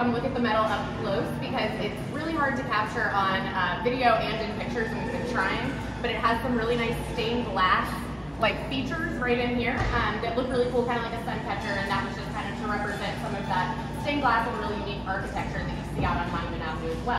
come look at the medal up close because it's really hard to capture on uh, video and in pictures and we've been trying, but it has some really nice stained glass like features right in here um, that look really cool, kind of like a sun catcher, and that was just kind of to represent some of that stained glass and really unique architecture that you see out on Monument Avenue as well.